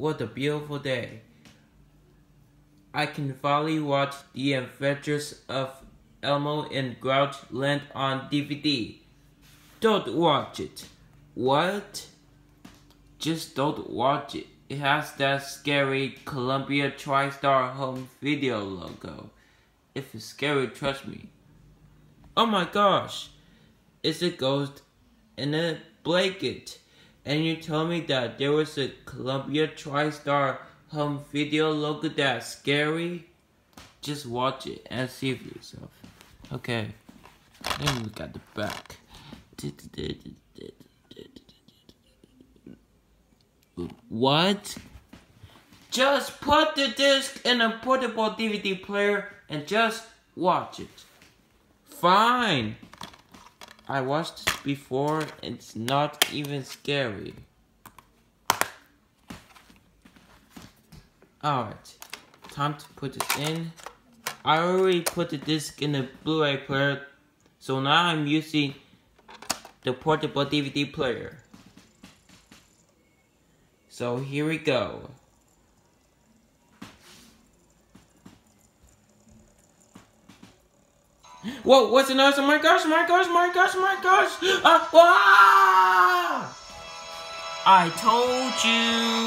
What a beautiful day. I can finally watch The Adventures of Elmo and Grouch Land on DVD. Don't watch it. What? Just don't watch it. It has that scary Columbia TriStar Home Video logo. If it's scary, trust me. Oh my gosh! It's a ghost in a blanket. And you told me that there was a Columbia TriStar Home Video logo that's scary? Just watch it and see for yourself. Okay, let me look at the back. What? Just put the disc in a portable DVD player and just watch it. Fine. I watched it before, it's not even scary. Alright, time to put this in. I already put the disc in the Blu-ray player, so now I'm using the portable DVD player. So here we go. Whoa, what's the noise? Oh my gosh, my gosh, my gosh, my gosh! Uh, ah! I told you!